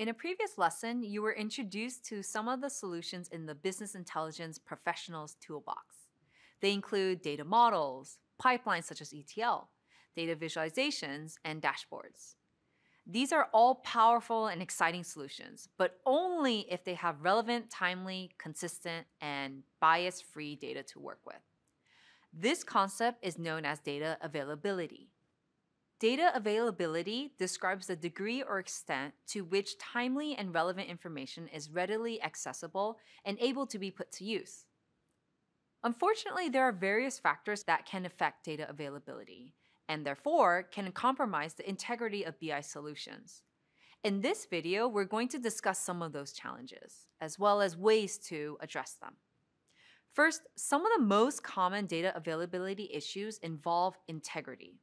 In a previous lesson, you were introduced to some of the solutions in the Business Intelligence Professionals Toolbox. They include data models, pipelines such as ETL, data visualizations, and dashboards. These are all powerful and exciting solutions, but only if they have relevant, timely, consistent, and bias free data to work with. This concept is known as data availability. Data availability describes the degree or extent to which timely and relevant information is readily accessible and able to be put to use. Unfortunately, there are various factors that can affect data availability and therefore can compromise the integrity of BI solutions. In this video, we're going to discuss some of those challenges, as well as ways to address them. First, some of the most common data availability issues involve integrity.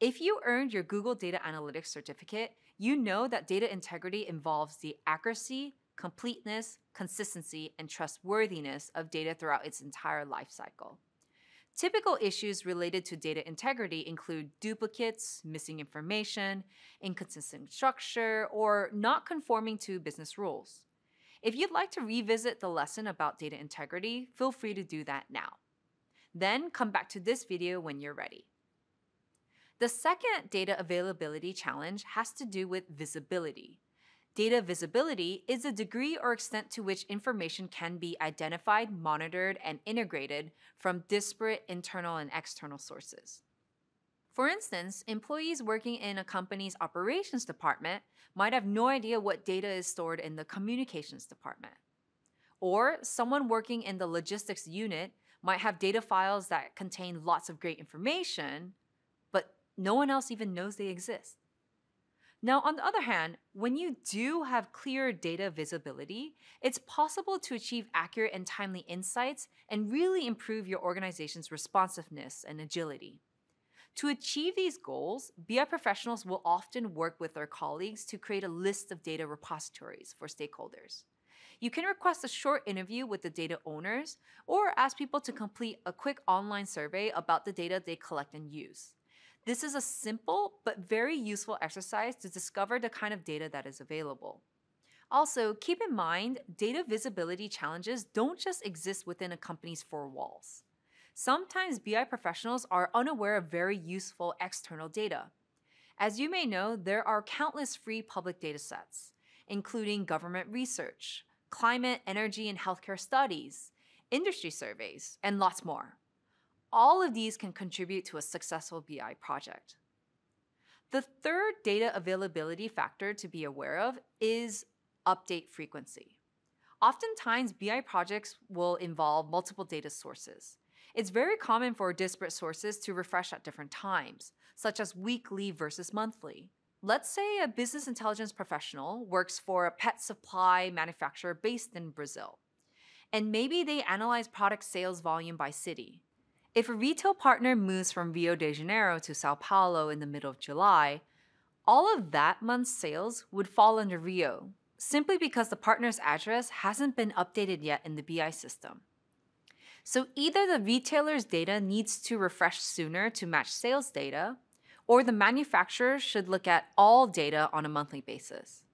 If you earned your Google Data Analytics certificate, you know that data integrity involves the accuracy, completeness, consistency, and trustworthiness of data throughout its entire lifecycle. Typical issues related to data integrity include duplicates, missing information, inconsistent structure, or not conforming to business rules. If you'd like to revisit the lesson about data integrity, feel free to do that now. Then come back to this video when you're ready. The second data availability challenge has to do with visibility. Data visibility is the degree or extent to which information can be identified, monitored, and integrated from disparate internal and external sources. For instance, employees working in a company's operations department might have no idea what data is stored in the communications department. Or someone working in the logistics unit might have data files that contain lots of great information, no one else even knows they exist. Now, on the other hand, when you do have clear data visibility, it's possible to achieve accurate and timely insights and really improve your organization's responsiveness and agility. To achieve these goals, BI professionals will often work with their colleagues to create a list of data repositories for stakeholders. You can request a short interview with the data owners or ask people to complete a quick online survey about the data they collect and use. This is a simple but very useful exercise to discover the kind of data that is available. Also, keep in mind, data visibility challenges don't just exist within a company's four walls. Sometimes BI professionals are unaware of very useful external data. As you may know, there are countless free public data sets, including government research, climate, energy, and healthcare studies, industry surveys, and lots more. All of these can contribute to a successful BI project. The third data availability factor to be aware of is update frequency. Oftentimes, BI projects will involve multiple data sources. It's very common for disparate sources to refresh at different times, such as weekly versus monthly. Let's say a business intelligence professional works for a pet supply manufacturer based in Brazil. And maybe they analyze product sales volume by city. If a retail partner moves from Rio de Janeiro to Sao Paulo in the middle of July, all of that month's sales would fall under Rio, simply because the partner's address hasn't been updated yet in the BI system. So either the retailer's data needs to refresh sooner to match sales data, or the manufacturer should look at all data on a monthly basis.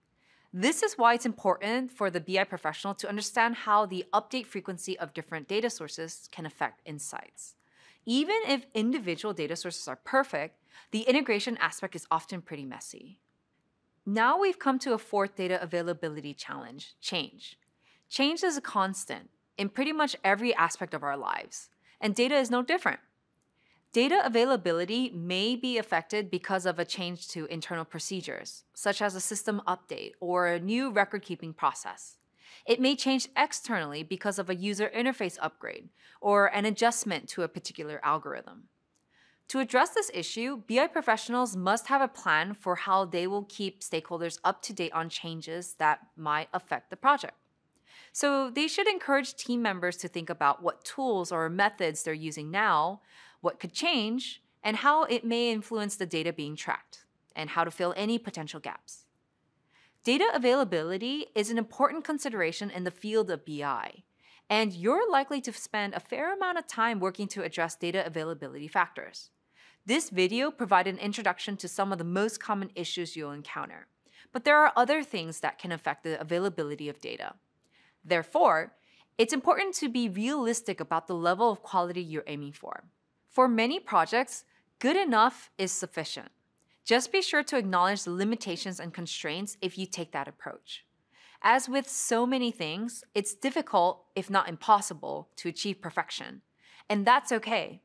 This is why it's important for the BI professional to understand how the update frequency of different data sources can affect insights. Even if individual data sources are perfect, the integration aspect is often pretty messy. Now we've come to a fourth data availability challenge change. Change is a constant in pretty much every aspect of our lives, and data is no different. Data availability may be affected because of a change to internal procedures, such as a system update or a new record keeping process. It may change externally because of a user interface upgrade or an adjustment to a particular algorithm. To address this issue, BI professionals must have a plan for how they will keep stakeholders up to date on changes that might affect the project. So they should encourage team members to think about what tools or methods they're using now, what could change, and how it may influence the data being tracked, and how to fill any potential gaps. Data availability is an important consideration in the field of BI, and you're likely to spend a fair amount of time working to address data availability factors. This video provides an introduction to some of the most common issues you'll encounter. But there are other things that can affect the availability of data. Therefore, it's important to be realistic about the level of quality you're aiming for. For many projects, good enough is sufficient. Just be sure to acknowledge the limitations and constraints if you take that approach. As with so many things, it's difficult, if not impossible, to achieve perfection. And that's okay.